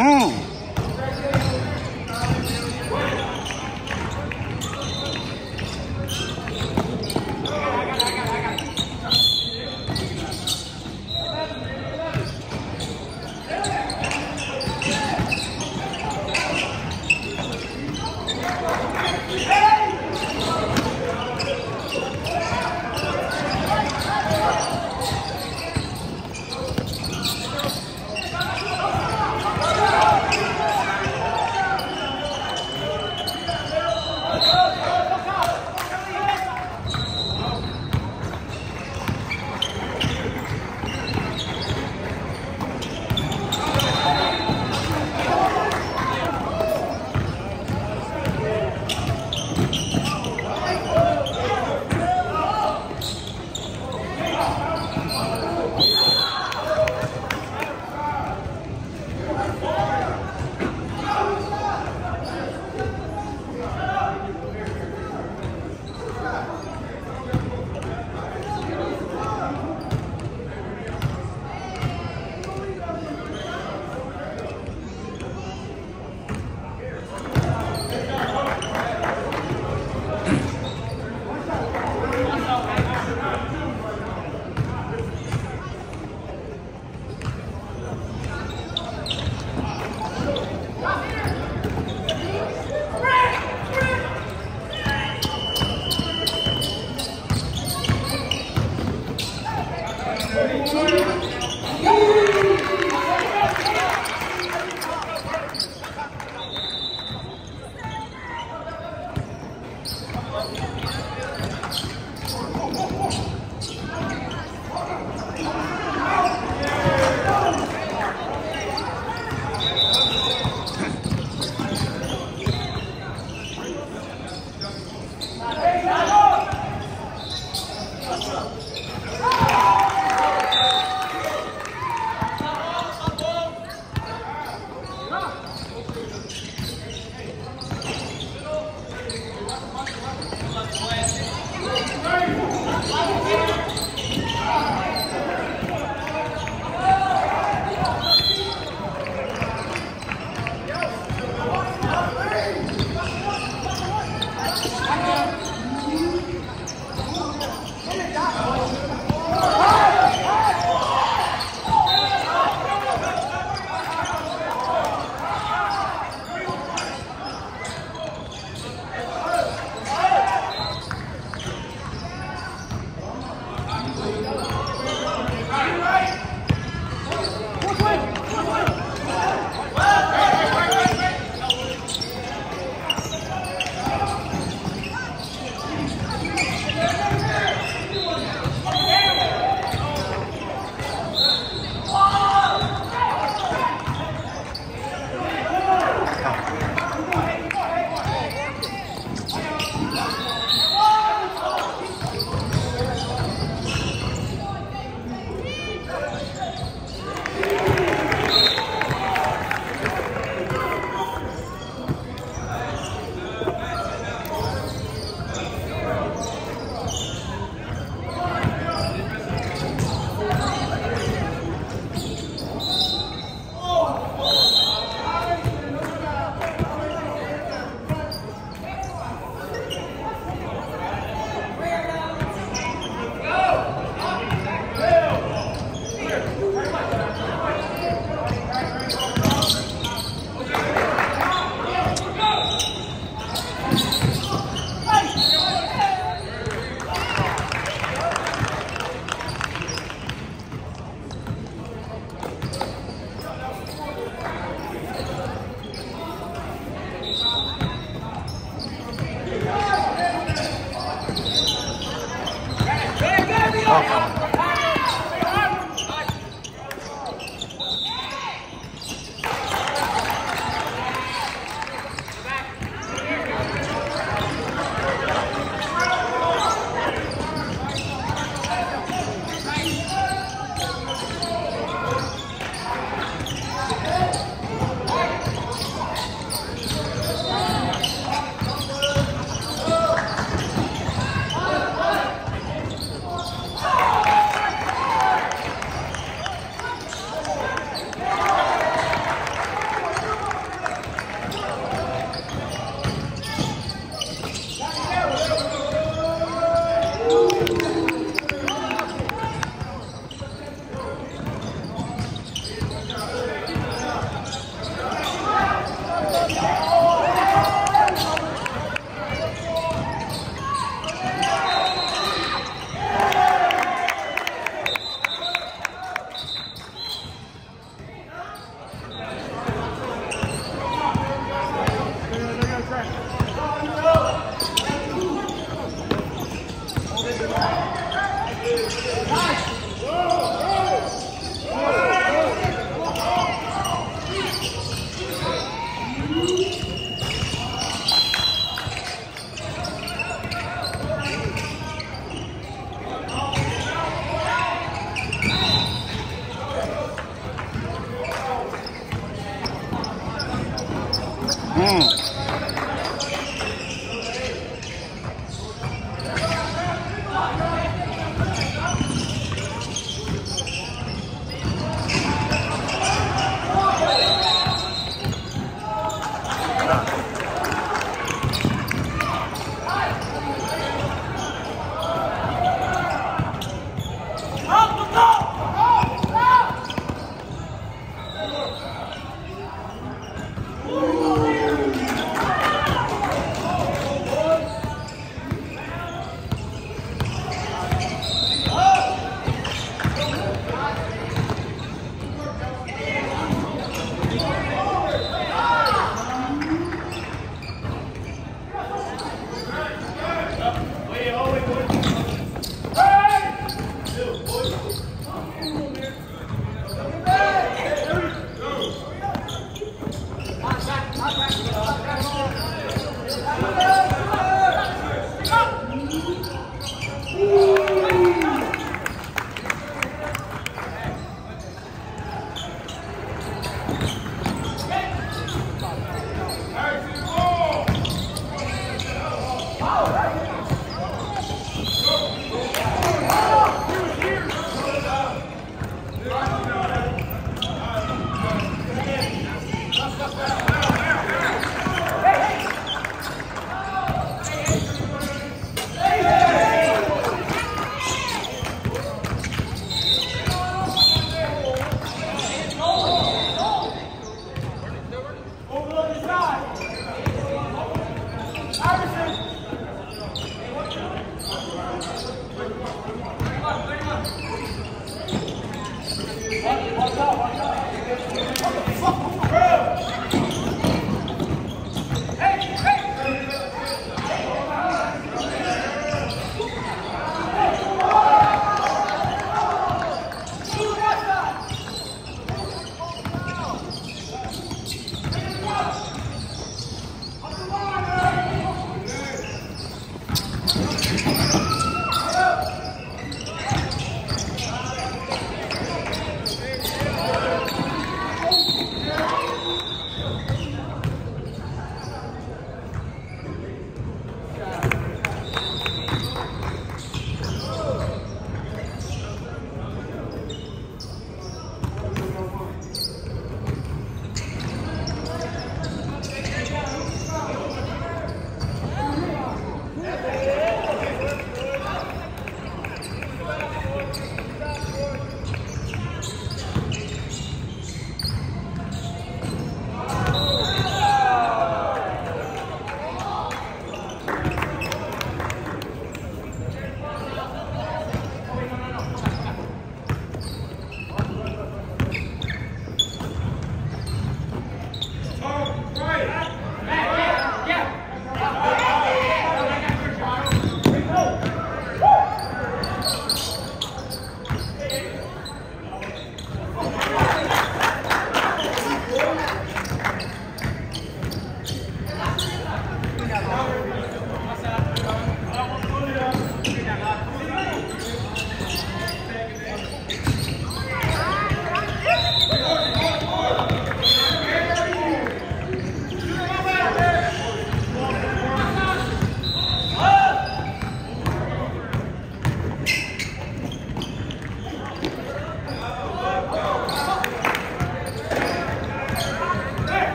Hmm.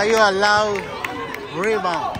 Why you allow rebound?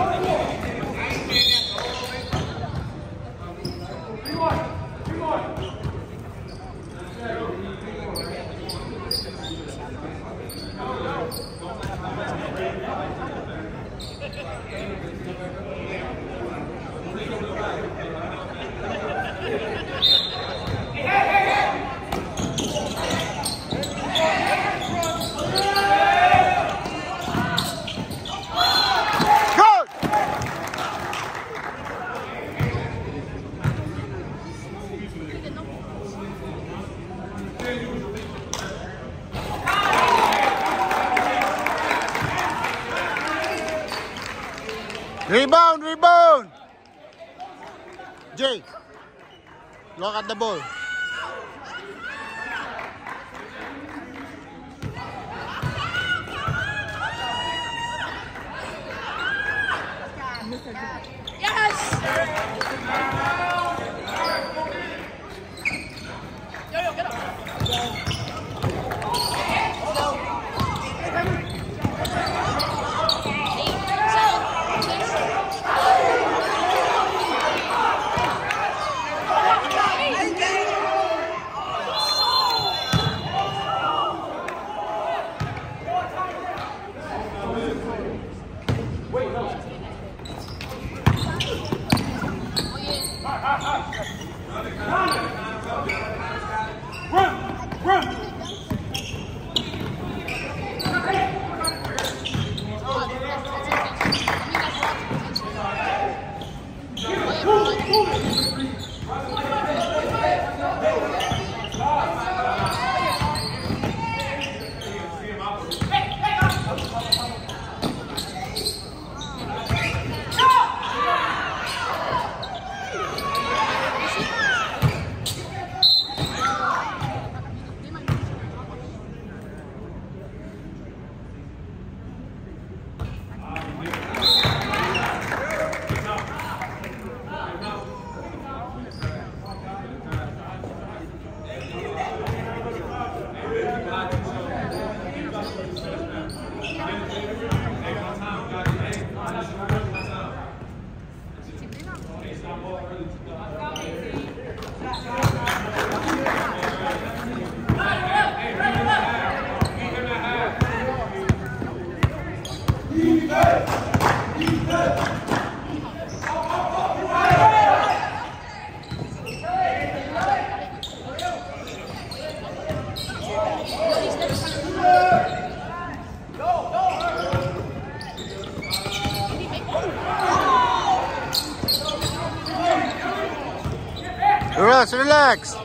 Good! Ball. Relax,